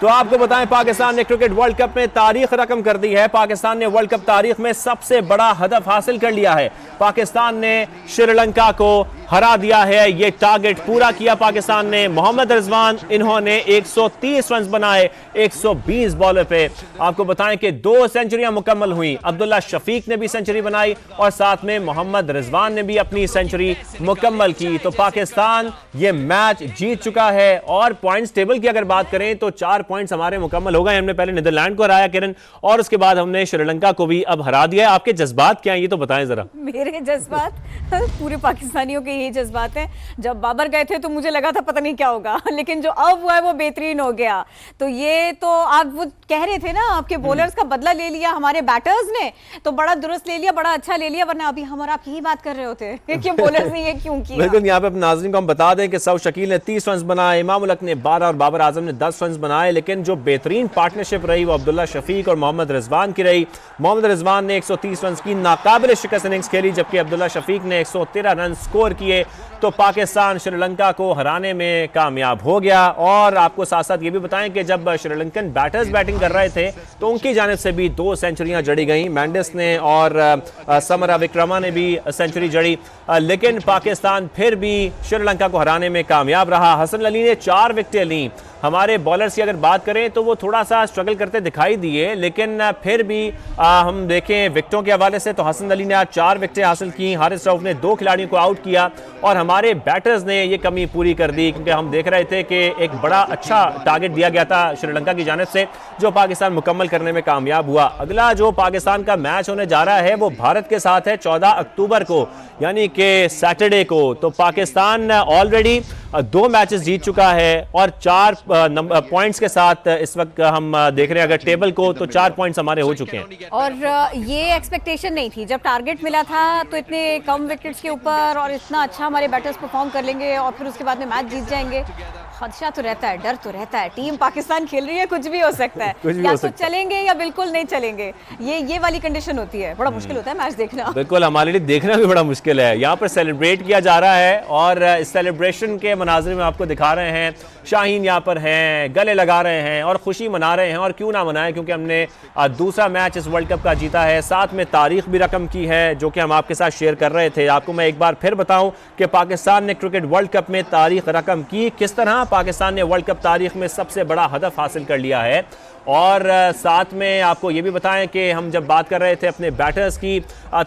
तो आपको बताएँ, पाकिस्तान ने क्रिकेट वर्ल्ड कप में तारीख रकम कर दी है। पाकिस्तान ने वर्ल्ड कप तारीख में सबसे बड़ा हदफ हासिल कर लिया है। पाकिस्तान ने श्रीलंका को हरा दिया है, ये टारगेट पूरा किया पाकिस्तान ने। मोहम्मद रिजवान, इन्होंने 130 रन बनाए 120 बॉलर पे। आपको बताएँ कि दो सेंचुरियाँ मुकम्मल हुई। अब्दुल्ला शफीक ने भी सेंचुरी बनाई और साथ में मोहम्मद रिजवान ने भी अपनी सेंचुरी मुकम्मल की। तो पाकिस्तान ये मैच जीत चुका है और पॉइंट्स टेबल की अगर बात करें तो चार पॉइंट्स हमारे मुकम्मल हो गए। हमने पहले नीदरलैंड को हराया किरण, और उसके बाद हमने श्रीलंका को भी अब हरा दिया आपके जज्बात क्या है, ये तो बताएँ जरा। मेरे जज्बात पूरे पाकिस्तानियों के यही जज्बात। हैं जब बाबर गए थे तो मुझे लगा था पता नहीं क्या होगा लेकिन जो अब हुआ है वो बेहतरीन हो गया। तो ये तो आप वो कह रहे थे ना आपके बॉलर्स का बदला ले लिया हमारे बैटर्स ने तो बड़ा दुरुस्त ले लिया बड़ा अच्छा ले लिया वरना अभी हम और आप यही बात कर रहे होते। कि बॉलर्स ने ये क्यों किया? बिल्कुल यहाँ पे नाजरीन को हम बता दें कि सऊ शकील ने तीस रन बनाए इमाम उलक ने बारह और बाबर आज़म ने दस रन बनाए लेकिन जो बेहतरीन पार्टनरशिप रही वो अब्दुल्ला शफीक और मोहम्मद रिजवान की रही। मोहम्मद रिजवान ने 130 रन की नाकाबिल शिकस्त इनिंग्स खेली जबकि अब्दुल्ला शफीक ने 113 रन स्कोर किए। तो पाकिस्तान श्रीलंका को हराने में कामयाब हो गया। और आपको साथ साथ ये भी बताएँ कि जब श्रीलंकन बैटर्स बैटिंग कर रहे थे तो उनकी जानब से भी दो सेंचुरियाँ जड़ी गई। मैंडिस ने और समरा विक्रमा ने भी सेंचुरी जड़ी। लेकिन पाकिस्तान फिर भी श्रीलंका को हराने में कामयाब रहा। हसन अली ने चार विकटें ली। हमारे बॉलर्स की अगर बात करें तो वो थोड़ा सा स्ट्रगल करते दिखाई दिए लेकिन फिर भी आ, हम देखें विकटों के हवाले से तो हसन अली ने आज चार विकटें हासिल की हारिस रऊफ ने दो खिलाड़ियों को आउट किया और हमारे बैटर्स ने ये कमी पूरी कर दी क्योंकि हम देख रहे थे कि एक बड़ा अच्छा टारगेट दिया गया था श्रीलंका की जानब से जो पाकिस्तान मुकम्मल करने में कामयाब हुआ। अगला जो पाकिस्तान का मैच होने जा रहा है वो भारत के साथ है चौदह अक्टूबर को यानी कि सैटरडे को। तो पाकिस्तान ऑलरेडी दो मैचेस जीत चुका है और चार पॉइंट्स के साथ इस वक्त हम देख रहे हैं, अगर टेबल को तो चार पॉइंट्स हमारे हो चुके हैं। और ये एक्सपेक्टेशन नहीं थी। जब टारगेट मिला था तो इतने कम विकेट्स के ऊपर और इतना अच्छा हमारे बैटर्स परफॉर्म कर लेंगे और फिर उसके बाद में मैच जीत जाएँगे। खदशा तो रहता है डर तो रहता है। टीम पाकिस्तान खेल रही है कुछ भी हो सकता है। कुछ भी या हो सकता। तो चलेंगे या बिल्कुल नहीं चलेंगे। ये ये वाली कंडीशन होती है। बड़ा मुश्किल होता है मैच देखना। बिल्कुल हमारे लिए देखना भी बड़ा मुश्किल है। यहाँ पर सेलिब्रेट किया जा रहा है और इस सेलिब्रेशन के मनाजर में आपको दिखा रहे हैं शाहीन यहाँ पर हैं गले लगा रहे हैं और खुशी मना रहे हैं और क्यों ना मनाएँ? क्योंकि हमने दूसरा मैच इस वर्ल्ड कप का जीता है। साथ में तारीख भी रकम की है जो कि हम आपके साथ शेयर कर रहे थे। आपको मैं एक बार फिर बताऊँ कि पाकिस्तान ने क्रिकेट वर्ल्ड कप में तारीख रकम की। किस तरह पाकिस्तान ने वर्ल्ड कप तारीख में सबसे बड़ा हदफ हासिल कर लिया है। और साथ में आपको ये भी बताएँ कि हम जब बात कर रहे थे अपने बैटर्स की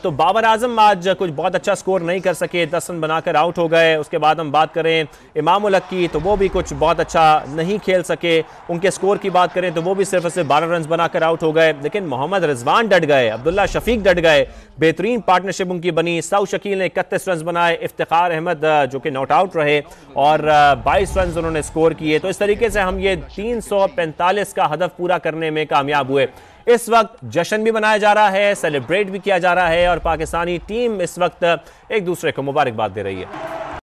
तो बाबर आज़म आज कुछ बहुत अच्छा स्कोर नहीं कर सके, दस रन बनाकर आउट हो गए। उसके बाद हम बात करें इमाम उलक की तो वो भी कुछ बहुत अच्छा नहीं खेल सके। उनके स्कोर की बात करें तो वो भी सिर्फ़ सिर्फ़ बारह रन बनाकर आउट हो गए। लेकिन मोहम्मद रिजवान डट गए, अब्दुल्ला शफीक डट गए। बेहतरीन पार्टनरशिप उनकी बनी। साउ शकील ने इकतीस रन बनाए इफ्तार अहमद जो कि नॉट आउट रहे, और बाईस रन उन्होंने स्कोर किए। तो इस तरीके से हम ये तीन सौ पैंतालीस का हदफ पूरा करने में कामयाब हुए। इस वक्त जश्न भी मनाया जा रहा है, सेलिब्रेट भी किया जा रहा है और पाकिस्तानी टीम इस वक्त एक दूसरे को मुबारकबाद दे रही है।